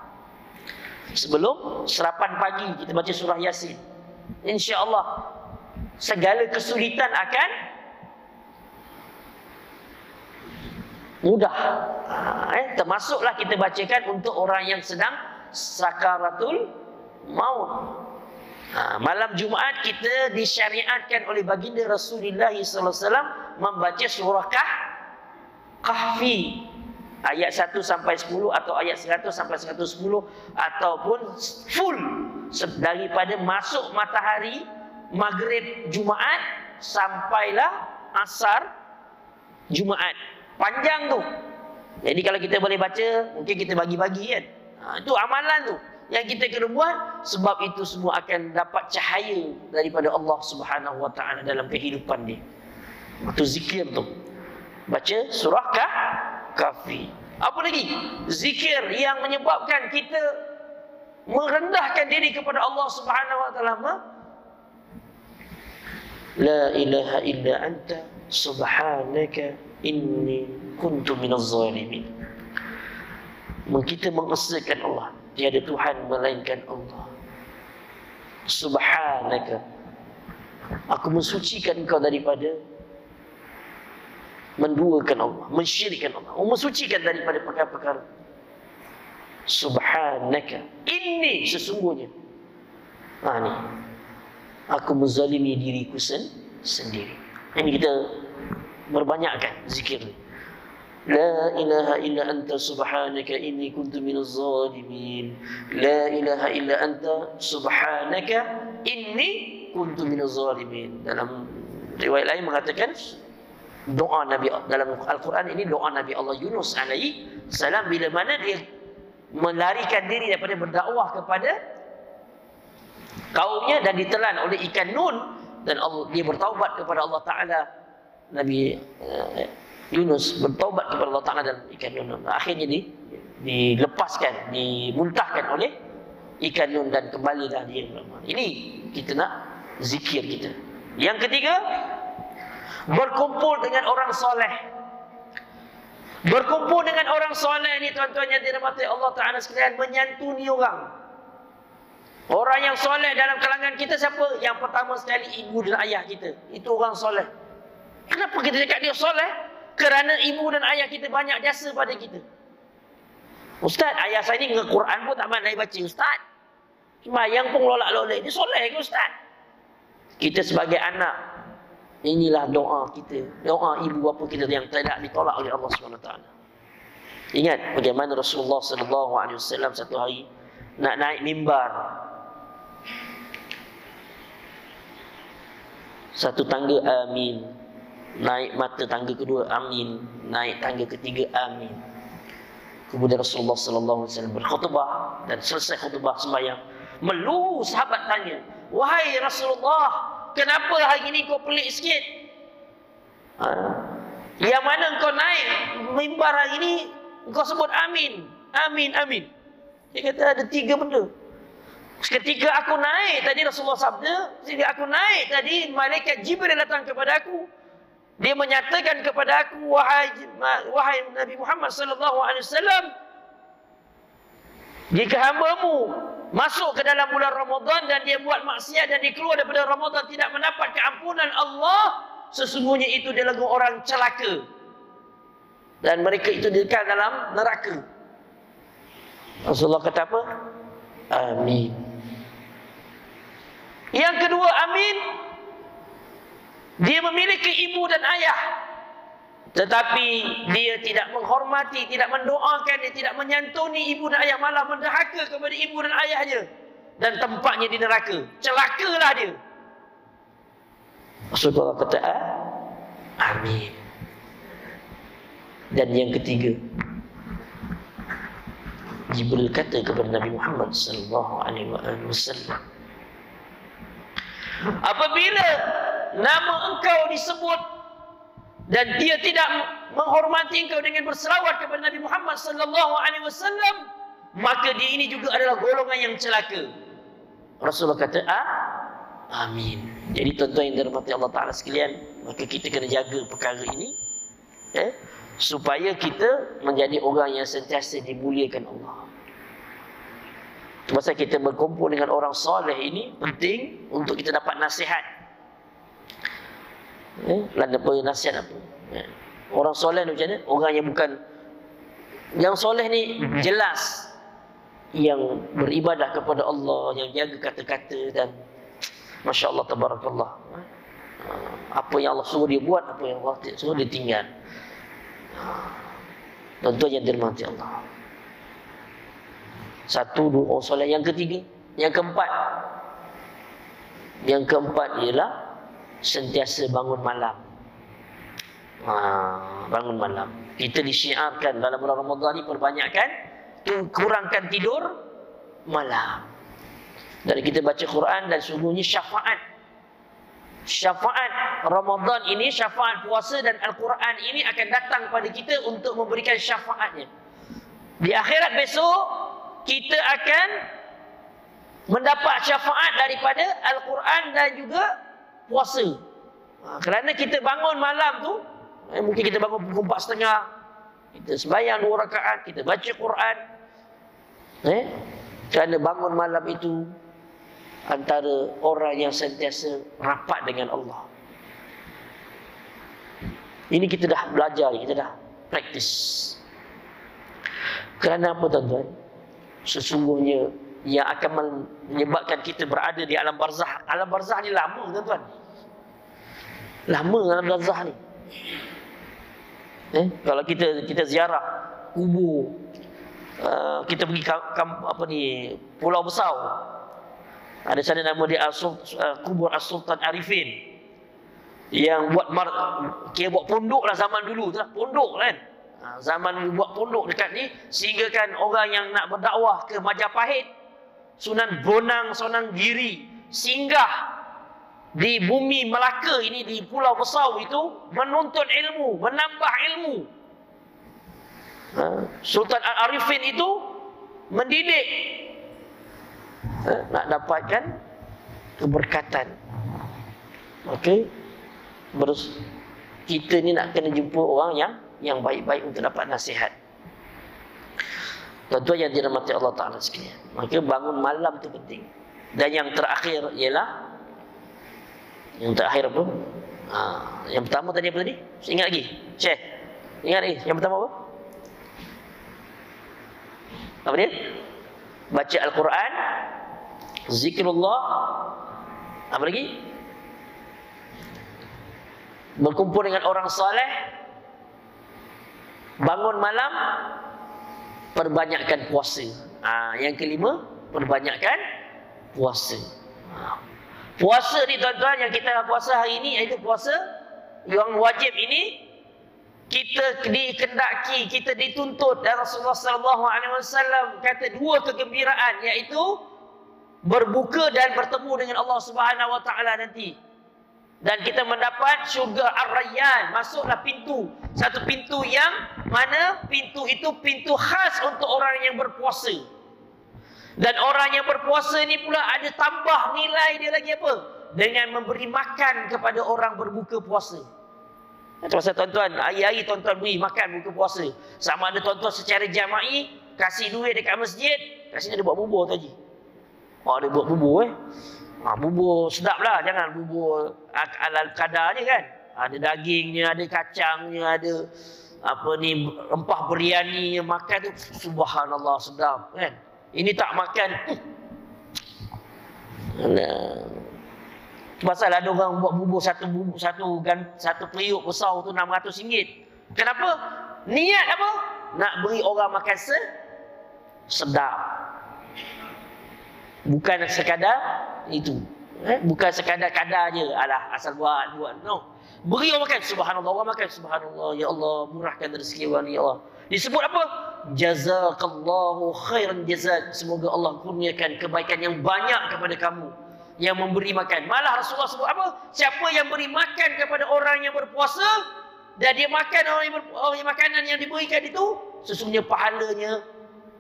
Sebelum sarapan pagi kita baca surah Yasin. Insya-Allah segala kesulitan akan mudah. Ha, eh, termasuklah kita bacakan untuk orang yang sedang sakaratul maut. Ha, malam Jumaat kita disyariatkan oleh baginda Rasulullah SAW membaca surah Kah Kahfi ayat 1 sampai 10 atau ayat 100 sampai 110 ataupun full daripada masuk matahari maghrib Jumaat sampailah asar Jumaat. Panjang tu. Jadi kalau kita boleh baca, mungkin kita bagi-bagi kan. Ha, itu amalan tu yang kita kena buat sebab itu semua akan dapat cahaya daripada Allah Subhanahu Wa Taala dalam kehidupan dia. Itu zikir tu. Baca surah kah? Kafi. Apa lagi? Zikir yang menyebabkan kita merendahkan diri kepada Allah Subhanahu Wa Taala. La ilaha illa anta subhanaka inni kuntu minaz zalimin. Kita mengesahkan Allah. Tiada Tuhan melainkan Allah. Subhanaka. Aku mensucikan engkau daripada menduakan Allah, mensyirikkan Allah, mensucikan daripada perkara-perkara. Subhanaka. Ini sesungguhnya. Ha ni. Aku menzalimi diriku sen sendiri. Ini kita berbanyakkan zikir ni. La ilaha illa anta subhanaka inni kuntu minaz zalimin. La ilaha illa anta subhanaka inni kuntu minaz zalimin. Dalam riwayat lain mengatakan doa Nabi dalam Al-Quran ini doa Nabi Allah Yunus alaihi salam bila mana dia melarikan diri daripada berdakwah kepada kaumnya dan ditelan oleh ikan nun. Dan Allah, dia bertaubat kepada Allah Taala. Nabi uh, Yunus bertaubat kepada Allah Taala dan ikan nun. Akhirnya di dilepaskan dimuntahkan oleh ikan nun dan kembalilah dia. Ini kita nak zikir kita. Yang ketiga berkumpul dengan orang soleh Berkumpul dengan orang soleh ni tuan-tuan yang dirahmati Allah Ta'ala sekalian menyantuni orang. Orang yang soleh dalam kalangan kita siapa? Yang pertama sekali ibu dan ayah kita. Itu orang soleh. Kenapa kita cakap dia soleh? Kerana ibu dan ayah kita banyak jasa pada kita. Ustaz, ayah saya ni nge-Quran pun tak pandai baca. Ustaz, yang pun lolak-lolak. Dia soleh ke Ustaz? Kita sebagai anak, Inilah doa kita. Doa ibu bapa kita yang tidak ditolak oleh Allah SWT. Ingat bagaimana Rasulullah SAW satu hari nak naik mimbar. Satu tangga amin. Naik mata tangga kedua amin. Naik tangga ketiga amin. Kemudian Rasulullah SAW berkhutbah dan selesai khutbah sembahyang. Melu sahabat tanya, "Wahai Rasulullah, kenapa hari ini kau pelik sikit? Ha? Yang mana kau naik mimbar hari ini, kau sebut amin. Amin, amin. Dia kata ada tiga benda. Ketika aku naik tadi Rasulullah sabda, ketika aku naik tadi malaikat Jibril datang kepada aku. Dia menyatakan kepada aku wahai wahai Nabi Muhammad sallallahu alaihi wasallam jika hambamu masuk ke dalam bulan Ramadan dan dia buat maksiat dan dia keluar daripada Ramadan tidak mendapat keampunan Allah, sesungguhnya itu dia lagu orang celaka. Dan mereka itu dikal dalam neraka. Rasulullah kata apa? Amin. Yang kedua, amin. Dia memiliki ibu dan ayah. Tetapi dia tidak menghormati, tidak mendoakan, dia tidak menyantuni ibu dan ayah malah mendahaka kepada ibu dan ayahnya dan tempatnya di neraka. Celakalah dia. Rasulullah kata, ah, Amin. Dan yang ketiga, Jibril kata kepada Nabi Muhammad sallallahu alaihi wasallam, apabila nama engkau disebut dan dia tidak menghormati engkau dengan berselawat kepada Nabi Muhammad sallallahu alaihi wasallam maka dia ini juga adalah golongan yang celaka. Rasulullah kata ah amin. Jadi tuan-tuan yang dirahmati Allah taala sekalian maka kita kena jaga perkara ini eh supaya kita menjadi orang yang sentiasa dimuliakan Allah. Masa kita berkumpul dengan orang soleh ini penting untuk kita dapat nasihat eh, lada apa nasihat apa? Eh. orang soleh ni macam mana? Orang yang bukan yang soleh ni jelas yang beribadah kepada Allah yang jaga kata-kata dan Masya Allah Tabarakallah. Eh. apa yang Allah suruh dia buat apa yang Allah suruh dia tinggal. Tentu yang dirmati Allah. Satu dua orang soleh. Yang ketiga yang keempat. Yang keempat ialah sentiasa bangun malam. Ha, bangun malam. Kita disiarkan dalam bulan Ramadan ni perbanyakkan kurangkan tidur malam. Dan kita baca Quran dan sungguhnya syafaat. Syafaat Ramadan ini, syafaat puasa dan Al-Quran ini akan datang kepada kita untuk memberikan syafaatnya. Di akhirat besok, kita akan mendapat syafaat daripada Al-Quran dan juga puasa Ha, kerana kita bangun malam tu, eh, mungkin kita bangun pukul empat setengah, kita sembahyang dua rakaat, kita baca Quran. Eh? Kerana bangun malam itu antara orang yang sentiasa rapat dengan Allah. Ini kita dah belajar, kita dah praktis. Kerana apa tuan-tuan? Sesungguhnya yang akan menyebabkan kita berada di alam barzah. Alam barzah ni lama tuan-tuan. Lama dalam barzah ni. Eh, kalau kita kita ziarah kubur uh, kita pergi kam, kam, apa ni Pulau Besau. Ada sana nama dia Asul, uh, kubur As-Sultan Arifin. Yang buat mar, kira buat pondok lah zaman dulu tu lah. Pondok kan. Ha, zaman buat pondok dekat ni sehingga kan orang yang nak berdakwah ke Majapahit Sunan Bonang, Sunan Giri singgah di bumi Melaka ini di Pulau Besau itu menuntut ilmu, menambah ilmu. Ha? Sultan Al-Arifin itu mendidik ha? nak dapatkan keberkatan. Okey. Terus kita ni nak kena jumpa orang yang yang baik-baik untuk dapat nasihat. Tentu yang dirahmati Allah Taala sekalian. Maka bangun malam tu penting. Dan yang terakhir ialah yang terakhir apa? Ha, yang pertama tadi apa tadi? Ingat lagi. Syekh. Ingat lagi. Yang pertama apa? Apa dia? Baca Al-Quran. Zikrullah. Apa lagi? Berkumpul dengan orang saleh. Bangun malam. Perbanyakkan puasa. Ha, yang kelima. Perbanyakkan puasa. Puasa ni tuan-tuan yang kita puasa hari ini iaitu puasa yang wajib ini kita dikendaki, kita dituntut dan Rasulullah sallallahu alaihi wasallam kata dua kegembiraan iaitu berbuka dan bertemu dengan Allah Subhanahu wa taala nanti. Dan kita mendapat syurga Ar-Rayyan, masuklah pintu. Satu pintu yang mana pintu itu pintu khas untuk orang yang berpuasa. Dan orang yang berpuasa ni pula ada tambah nilai dia lagi apa? Dengan memberi makan kepada orang berbuka puasa. Itu pasal tuan-tuan, hari-hari tuan-tuan beri makan buka puasa. Sama ada tuan-tuan secara jama'i, kasih duit dekat masjid, kasih dia buat bubur tu Oh, dia buat bubur eh. Ha, bubur sedap lah, jangan bubur ala kadar je kan. Ada dagingnya, ada kacangnya, ada apa ni rempah biryani makan tu subhanallah sedap kan. Ini tak makan. Nah. Pasal ada orang buat bubur satu bubur satu gan, satu periuk besar tu RM600. Kenapa? Niat apa? Nak beri orang makan se sedap. Bukan sekadar itu. Eh? Bukan sekadar kadar je. Alah, asal buat, buat. No. Beri orang makan. Subhanallah. Orang makan. Subhanallah. Ya Allah. Murahkan rezeki orang. Ya Allah. Disebut apa? jazakallahu khairan jazak. Semoga Allah kurniakan kebaikan yang banyak kepada kamu yang memberi makan. Malah Rasulullah sebut apa? Siapa yang beri makan kepada orang yang berpuasa dan dia makan orang yang, ber, orang yang makanan yang diberikan itu sesungguhnya pahalanya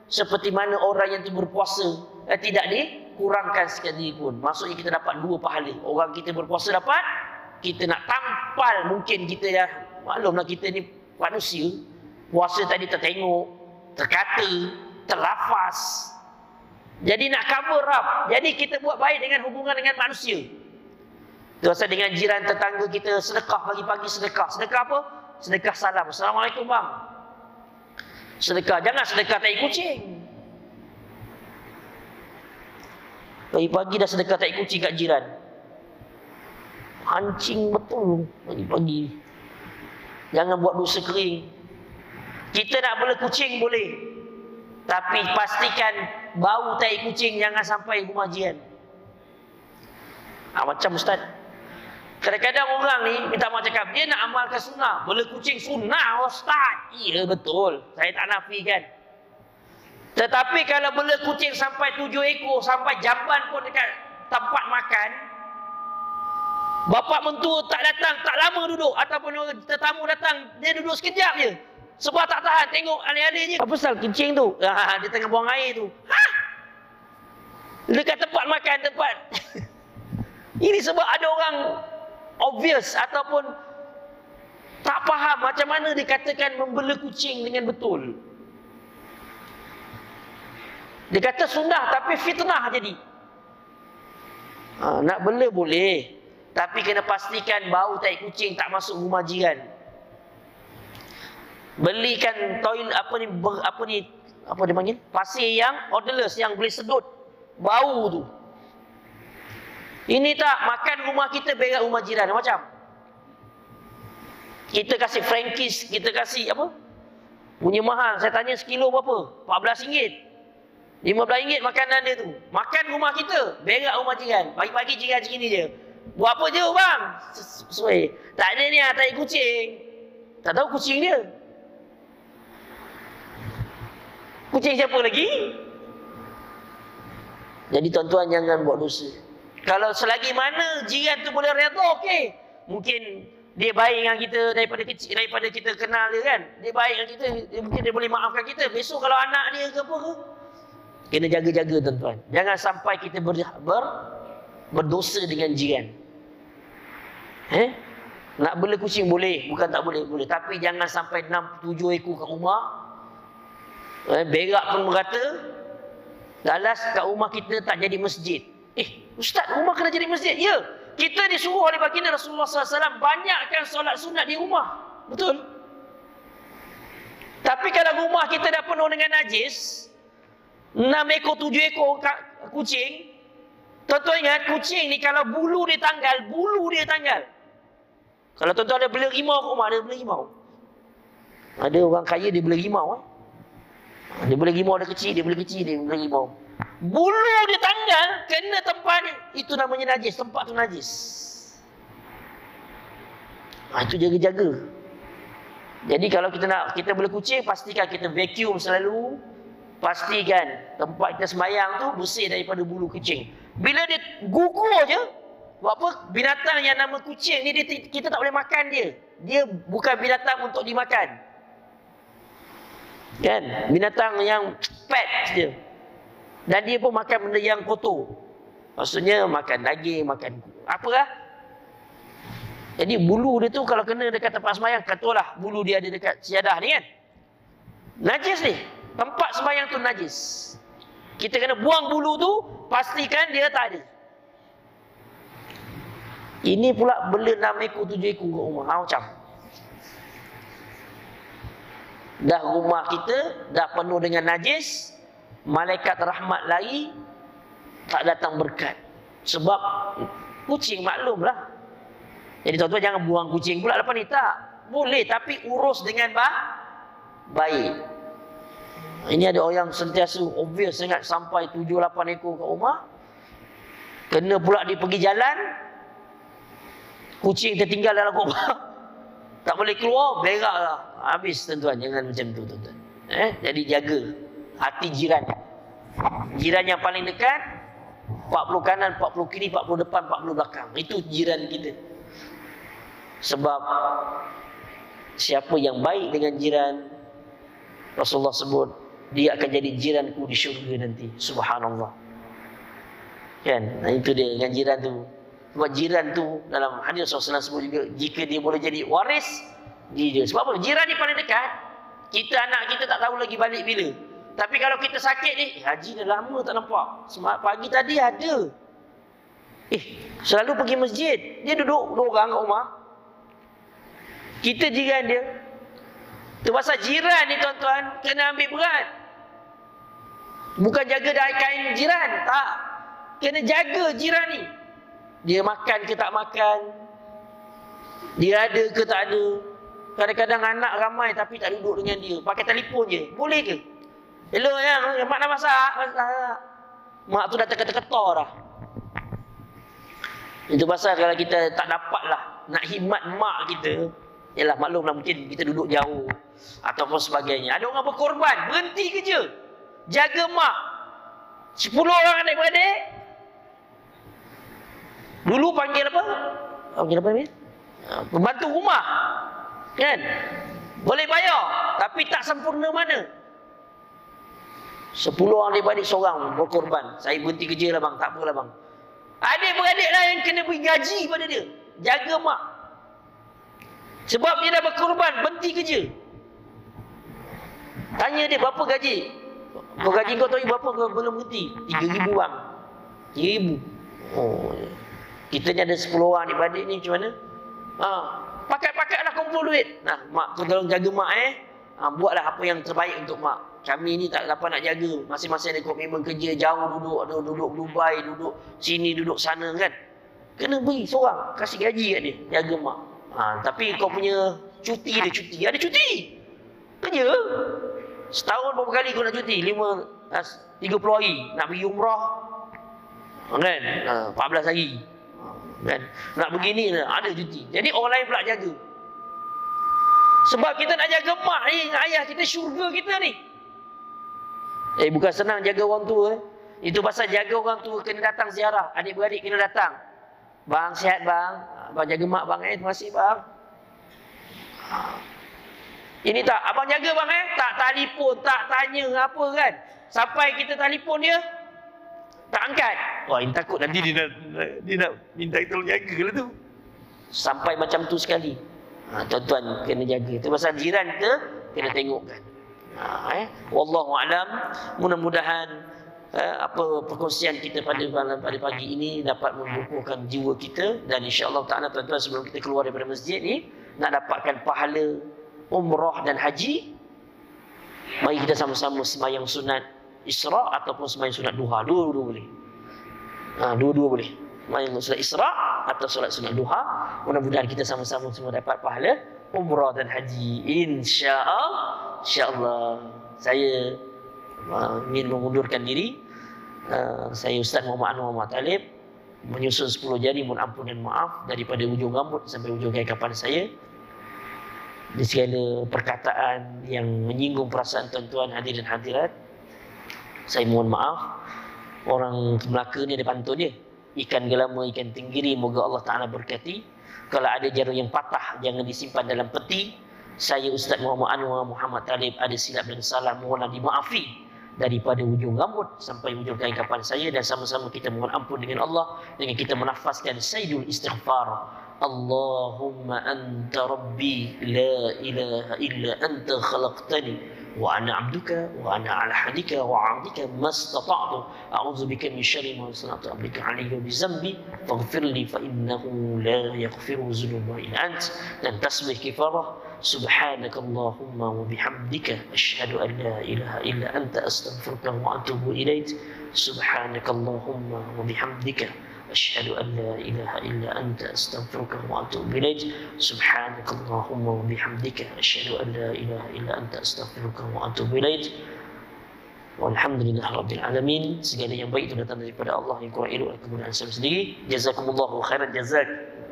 seperti mana orang yang berpuasa. Eh, tidak dikurangkan sekali pun. Maksudnya kita dapat dua pahala. Orang kita berpuasa dapat kita nak tampal mungkin kita ya maklumlah kita ni manusia puasa tadi tertengok terkata, terlafaz. Jadi nak cover up. Jadi kita buat baik dengan hubungan dengan manusia. Terasa dengan jiran tetangga kita sedekah pagi-pagi sedekah. Sedekah apa? Sedekah salam. Assalamualaikum bang. Sedekah. Jangan sedekah tai kucing. Pagi-pagi dah sedekah tai kucing kat jiran. Hancing betul pagi-pagi. Jangan buat dosa kering. Kita nak bela kucing boleh. Tapi pastikan bau tai kucing jangan sampai rumah jiran. Ha, macam ustaz. Kadang-kadang orang ni minta maaf cakap dia nak amalkan sunnah. Bela kucing sunnah ustaz. Ya betul. Saya tak nafikan. Tetapi kalau bela kucing sampai tujuh ekor sampai jamban pun dekat tempat makan Bapak mentua tak datang, tak lama duduk ataupun tetamu datang, dia duduk sekejap je. Sebab tak tahan tengok adik-adiknya. Apa pasal kencing tu? Ha, dia tengah buang air tu. Ha? Dekat tempat makan tempat. Ini sebab ada orang obvious ataupun tak faham macam mana dikatakan membela kucing dengan betul. Dia kata sunnah tapi fitnah jadi. Ha, nak bela boleh. Tapi kena pastikan bau tai kucing tak masuk rumah jiran. Belikan toil apa ni apa ni apa dia panggil? Pasir yang odorless yang boleh sedut bau tu. Ini tak makan rumah kita berak rumah jiran macam. Kita kasih frankis, kita kasih apa? Punya mahal. Saya tanya sekilo berapa? RM14. RM15 makanan dia tu. Makan rumah kita, berak rumah jiran. Pagi-pagi jiran macam ni je. Buat apa je bang? Sesuai. Tak ada ni tak ada kucing. Tak tahu kucing dia. Kucing siapa lagi? Jadi tuan-tuan jangan buat dosa. Kalau selagi mana jiran tu boleh redha, okey. Mungkin dia baik dengan kita daripada kecil daripada kita kenal dia kan. Dia baik dengan kita, dia, mungkin dia boleh maafkan kita. Besok kalau anak dia ke apa ke, Kena jaga-jaga tuan-tuan. Jangan sampai kita ber, ber, berdosa dengan jiran. Eh? Nak bela kucing boleh, bukan tak boleh, boleh. Tapi jangan sampai 6 7 ekor kat rumah. Eh, berak pun merata. Dalas kat rumah kita tak jadi masjid. Eh, ustaz, rumah kena jadi masjid. Ya. Kita disuruh oleh baginda Rasulullah SAW banyakkan solat sunat di rumah. Betul? Tapi kalau rumah kita dah penuh dengan najis, Enam ekor, tujuh ekor kucing. Tuan-tuan ingat, kucing ni kalau bulu dia tanggal, bulu dia tanggal. Kalau tuan-tuan ada beli rimau rumah, ada beli rimau. Ada orang kaya, dia beli rimau. Eh? Dia beli rimau, ada kecil, dia beli kecil, dia beli rimau. Bulu dia tanggal, kena tempat. Itu namanya najis, tempat tu najis. Ha, itu jaga-jaga. Jadi kalau kita nak kita beli kucing, pastikan kita vacuum selalu pastikan tempat kita sembahyang tu bersih daripada bulu kucing. Bila dia gugur je, buat apa? Binatang yang nama kucing ni dia, kita tak boleh makan dia. Dia bukan binatang untuk dimakan. Kan? Binatang yang pet je. Dan dia pun makan benda yang kotor. Maksudnya makan daging, makan apa lah. Jadi bulu dia tu kalau kena dekat tempat sembahyang, katalah bulu dia ada dekat siadah ni kan. Najis ni. Tempat sembahyang tu najis. Kita kena buang bulu tu, pastikan dia tak ada. Ini pula bela enam ekor, tujuh ekor kat rumah. Ha, macam. Dah rumah kita, dah penuh dengan najis, malaikat rahmat lagi, tak datang berkat. Sebab kucing maklum lah. Jadi tuan-tuan jangan buang kucing pula lepas ni. Tak. Boleh tapi urus dengan baik. Ini ada orang sentiasa obvious sangat sampai 7 8 ekor kat rumah. Kena pula dia pergi jalan. Kucing tertinggal dalam rumah. Tak boleh keluar, beraklah. Habis tuan-tuan, jangan macam tu tuan-tuan. Eh, jadi jaga hati jiran. Jiran yang paling dekat 40 kanan, 40 kiri, 40 depan, 40 belakang. Itu jiran kita. Sebab siapa yang baik dengan jiran Rasulullah sebut dia akan jadi jiranku di syurga nanti. Subhanallah. Kan? Nah, itu dia dengan jiran tu. Sebab jiran tu dalam hadis Rasulullah sebut juga jika dia boleh jadi waris dia. Sebab apa? Jiran ni paling dekat. Kita anak kita tak tahu lagi balik bila. Tapi kalau kita sakit ni, eh, haji dah lama tak nampak. Semangat pagi tadi ada. Eh, selalu pergi masjid. Dia duduk dua orang kat rumah. Kita jiran dia. Itu pasal jiran ni tuan-tuan kena ambil berat. Bukan jaga dari kain jiran. Tak. Kena jaga jiran ni. Dia makan ke tak makan. Dia ada ke tak ada. Kadang-kadang anak ramai tapi tak duduk dengan dia. Pakai telefon je. Boleh ke? Hello yang mak nak masak. masak. Mak tu dah terketar-ketar dah. Itu pasal kalau kita tak dapat lah nak himat mak kita. Yalah maklumlah mungkin kita duduk jauh. Ataupun sebagainya. Ada orang berkorban. Berhenti kerja jaga mak. Sepuluh orang adik-beradik. Dulu panggil apa? Panggil apa ni? Pembantu rumah. Kan? Boleh bayar. Tapi tak sempurna mana? Sepuluh orang adik-beradik seorang berkorban. Saya berhenti kerja lah bang. Tak apalah bang. Adik-beradik lah yang kena beri gaji pada dia. jaga mak. Sebab dia dah berkorban, berhenti kerja. Tanya dia berapa gaji? Kau gaji kau tahu berapa kau belum berhenti? Tiga ribu bang. Tiga ribu. Oh. Kita ni ada sepuluh orang ni balik ni macam mana? Ha. Pakai-pakai lah kumpul duit. Nah, mak kau tolong jaga mak eh. Ha, buatlah apa yang terbaik untuk mak. Kami ni tak dapat nak jaga. Masing-masing ada komitmen kerja jauh duduk. Ada duduk Dubai, duduk sini, duduk sana kan. Kena beri seorang. Kasih gaji kat dia. Jaga mak. Ha, tapi kau punya cuti dia cuti. Ada cuti. Kerja. Setahun berapa kali kau nak cuti? Lima, tiga puluh hari. Nak pergi umrah. Kan? Ha, 14 hari. Kan? Nak begini, ada cuti. Jadi orang lain pula jaga. Sebab kita nak jaga mak ni, ayah kita syurga kita ni. Eh, bukan senang jaga orang tua. Eh. Itu pasal jaga orang tua kena datang ziarah. Adik-beradik kena datang. Bang, sihat bang. Abang jaga mak bang eh. Terima kasih bang. Ini tak, abang jaga bang eh. Tak telefon, tak tanya apa kan. Sampai kita telefon dia, tak angkat. Wah, ini takut nanti dia nak, dia nak minta tolong jaga lah tu. Sampai macam tu sekali. Ha, tuan-tuan kena jaga. Itu pasal jiran kita kena tengokkan. Ha, eh? Wallahu alam. Mudah-mudahan eh, apa perkongsian kita pada malam pada pagi ini dapat membukukan jiwa kita dan insya-Allah taala tuan-tuan sebelum kita keluar daripada masjid ni nak dapatkan pahala umrah dan haji mari kita sama-sama sembahyang sunat Isra ataupun sembahyang sunat duha. Dua-dua boleh. Ha, dua-dua boleh. Sembahyang sunat Isra atau solat sunat duha. Mudah-mudahan kita sama-sama semua dapat pahala umrah dan haji. Insya-Allah. Insya-Allah. Saya ingin mengundurkan diri. Uh, saya Ustaz Muhammad Anwar Muhammad Talib menyusun 10 jari mohon ampun dan maaf daripada ujung rambut sampai ujung kaki kapan saya di segala perkataan yang menyinggung perasaan tuan-tuan hadirin hadirat saya mohon maaf. Orang Melaka ni ada pantun dia. Ikan gelama ikan tenggiri moga Allah Taala berkati. Kalau ada jarum yang patah jangan disimpan dalam peti. Saya Ustaz Muhammad Anwar Muhammad Talib ada silap dan salah mohonlah dimaafi daripada ujung rambut sampai ujung kain kapan saya. Dan sama-sama kita mohon ampun dengan Allah dengan kita menafaskan sayyidul istighfar. Allahumma anta rabbi la ilaha illa anta khalaqtani وأنا عبدك وأنا على حدك وعهدك ما استطعت. أعوذ بك من شر ما صنعت عبدك علي وبذنبي. فاغفر لي فإنه لا يغفر الذنوب إلا أنت. لن تسمح كفارة. سبحانك اللهم وبحمدك أشهد أن لا إله إلا أنت أستغفرك وأتوب إليك. سبحانك اللهم وبحمدك. أشهد أن لا إله إلا أنت أستغفرك وأتوب إليك سبحانك اللهم وبحمدك أشهد أن لا إله إلا أنت أستغفرك وأتوب إليك Alhamdulillah Rabbil Alamin Segala yang baik itu datang daripada Allah Yang kurang elok dan kemudahan saya sendiri Jazakumullahu khairan jazak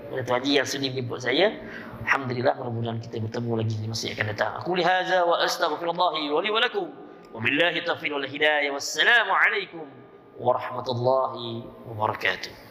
Kepada Tuan Haji yang sudi menyebut saya Alhamdulillah mudah-mudahan kita bertemu lagi di masa yang akan datang Aku lihaza wa astaghfirullahi wa li wa lakum Wa billahi taufiq wal hidayah Wassalamualaikum warahmatullahi wabarakatuh